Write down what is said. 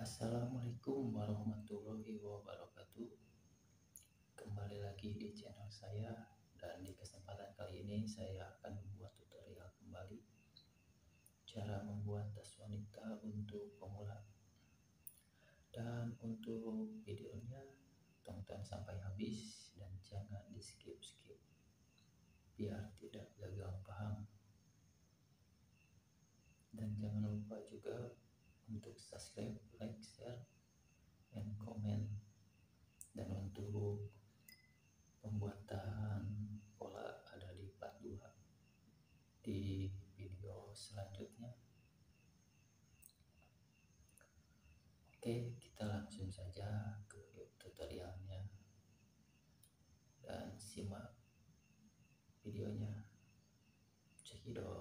Assalamualaikum warahmatullahi wabarakatuh. Kembali lagi di channel saya dan di kesempatan kali ini saya akan membuat tutorial kembali cara membuat tas wanita untuk pemula. Dan untuk videonya tonton sampai habis dan jangan di skip-skip biar tidak gagal paham. Dan jangan lupa juga untuk subscribe, like, share, and comment. Dan untuk pembuatan pola ada part 2 di video selanjutnya. Oke, kita langsung saja ke tutorialnya dan simak videonya. Cekidot.